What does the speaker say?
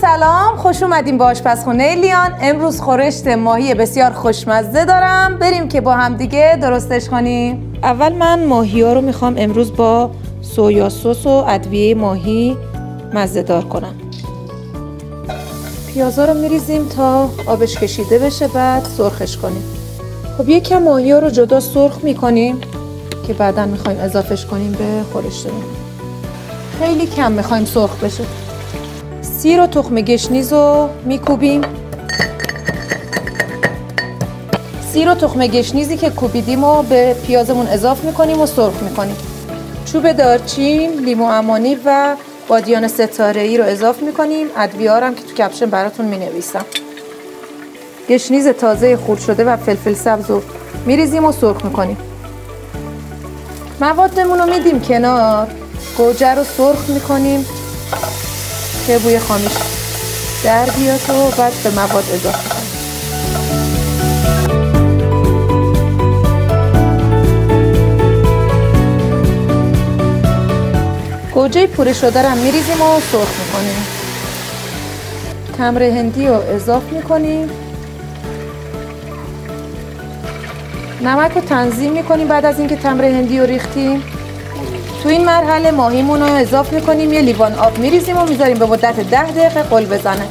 سلام خوش اومدیم به آشپزخونه لیان. امروز خورشت ماهی بسیار خوشمزه دارم. بریم که با هم دیگه درستش کنیم. اول من ماهی ها رو می‌خوام امروز با سویا سس و ادویه ماهی مزه دار کنم. پیازا رو میریزیم تا آبش کشیده بشه بعد سرخش کنیم. خب یکم ماهی ها رو جدا سرخ می‌کنیم که بعدا می‌خوایم اضافهش کنیم به خورشتمون خیلی کم می‌خوایم سرخ بشه. سیر و تخم گشنیز رو میکوبیم. سیر و تخم گشنیزی که کوبیدیم و به پیازمون اضاف می‌کنیم و سرخ می‌کنیم. چوب دارچین، لیمو امانی و بادیان ستاره ای رو اضاف می‌کنیم. هم که تو کپشن براتون می‌نویسم. گشنیز تازه خورد شده و فلفل سبز رو میریزیم و سرخ می‌کنیم. موادمون رو میدیم کنار. گوجه رو سرخ می‌کنیم. که بوی خامیش در بیاد و بعد به مواد اضافه کنیم. گوجه پوره شده رو میریزیم و سرخ می‌کنیم. تمر هندی رو اضافه می‌کنیم. نمک رو تنظیم می‌کنیم بعد از اینکه تمر هندی رو ریختیم. تو این مرحله ماهیمون رو اضافه می‌کنیم یه لیوان آب میریزیم و می‌ذاریم به مدت ده دقیقه قل بزنه.